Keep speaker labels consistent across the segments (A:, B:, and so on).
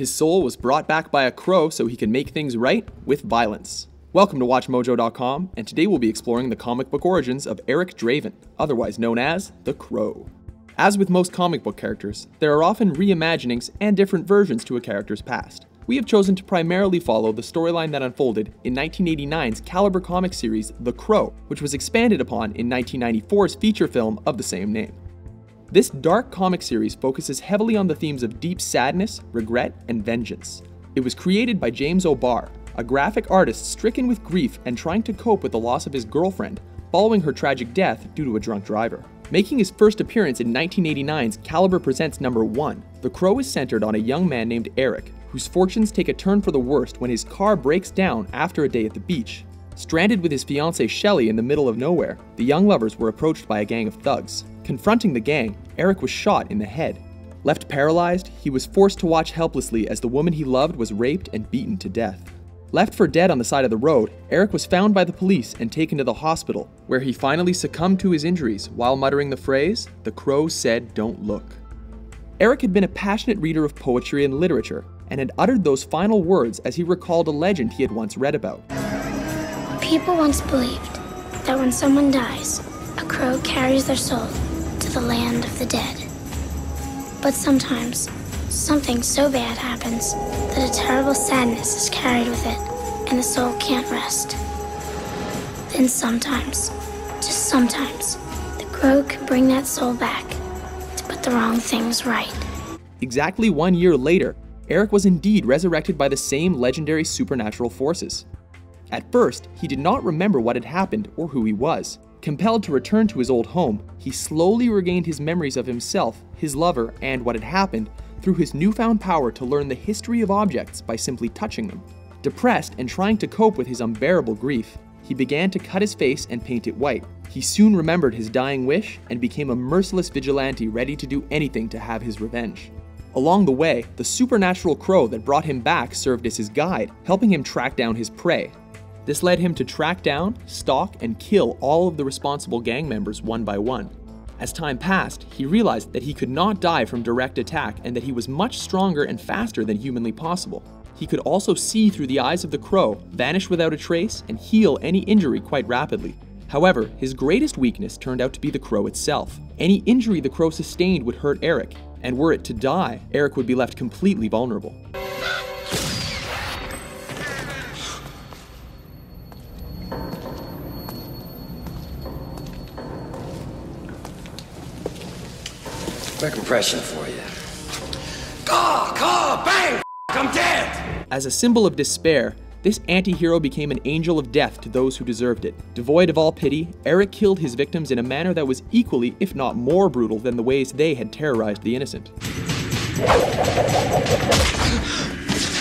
A: His soul was brought back by a crow so he could make things right with violence. Welcome to WatchMojo.com, and today we'll be exploring the comic book origins of Eric Draven, otherwise known as the Crow. As with most comic book characters, there are often reimaginings and different versions to a character's past. We have chosen to primarily follow the storyline that unfolded in 1989's Caliber comic series The Crow, which was expanded upon in 1994's feature film of the same name. This dark comic series focuses heavily on the themes of deep sadness, regret, and vengeance. It was created by James O'Barr, a graphic artist stricken with grief and trying to cope with the loss of his girlfriend following her tragic death due to a drunk driver. Making his first appearance in 1989's Caliber Presents number 1, The Crow is centered on a young man named Eric, whose fortunes take a turn for the worst when his car breaks down after a day at the beach. Stranded with his fiancée Shelley in the middle of nowhere, the young lovers were approached by a gang of thugs. Confronting the gang, Eric was shot in the head. Left paralyzed, he was forced to watch helplessly as the woman he loved was raped and beaten to death. Left for dead on the side of the road, Eric was found by the police and taken to the hospital, where he finally succumbed to his injuries while muttering the phrase, The crow said, Don't look. Eric had been a passionate reader of poetry and literature, and had uttered those final words as he recalled a legend he had once read about.
B: People once believed that when someone dies, a crow carries their soul to the land of the dead. But sometimes, something so bad happens that a terrible sadness is carried with it, and the soul can't rest. Then sometimes, just sometimes, the crow can bring that soul back to put the wrong things right.
A: Exactly one year later, Eric was indeed resurrected by the same legendary supernatural forces. At first, he did not remember what had happened or who he was. Compelled to return to his old home, he slowly regained his memories of himself, his lover, and what had happened through his newfound power to learn the history of objects by simply touching them. Depressed and trying to cope with his unbearable grief, he began to cut his face and paint it white. He soon remembered his dying wish and became a merciless vigilante ready to do anything to have his revenge. Along the way, the supernatural crow that brought him back served as his guide, helping him track down his prey, this led him to track down, stalk, and kill all of the responsible gang members one by one. As time passed, he realized that he could not die from direct attack and that he was much stronger and faster than humanly possible. He could also see through the eyes of the crow, vanish without a trace, and heal any injury quite rapidly. However, his greatest weakness turned out to be the crow itself. Any injury the crow sustained would hurt Eric, and were it to die, Eric would be left completely vulnerable.
C: Quick impression for you. Caw, caw, bang, I'm dead!
A: As a symbol of despair, this anti hero became an angel of death to those who deserved it. Devoid of all pity, Eric killed his victims in a manner that was equally, if not more brutal, than the ways they had terrorized the innocent.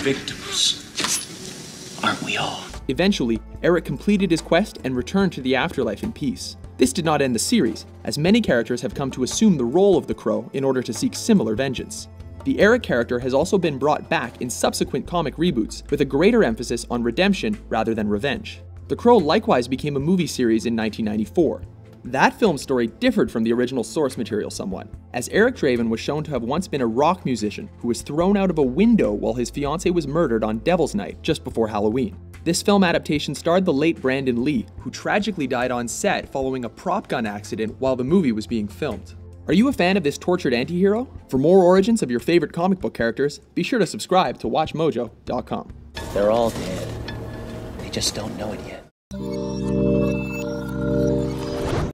D: Victims. Aren't we all?
A: Eventually, Eric completed his quest and returned to the afterlife in peace. This did not end the series, as many characters have come to assume the role of the Crow in order to seek similar vengeance. The Eric character has also been brought back in subsequent comic reboots, with a greater emphasis on redemption rather than revenge. The Crow likewise became a movie series in 1994. That film story differed from the original source material somewhat, as Eric Draven was shown to have once been a rock musician who was thrown out of a window while his fiancée was murdered on Devil's Night just before Halloween. This film adaptation starred the late Brandon Lee, who tragically died on set following a prop gun accident while the movie was being filmed. Are you a fan of this tortured antihero? For more origins of your favorite comic book characters, be sure to subscribe to WatchMojo.com.
D: They're all dead. They just don't know it yet.